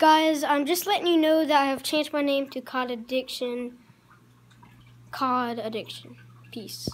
Guys, I'm just letting you know that I have changed my name to COD Addiction. COD Addiction. Peace.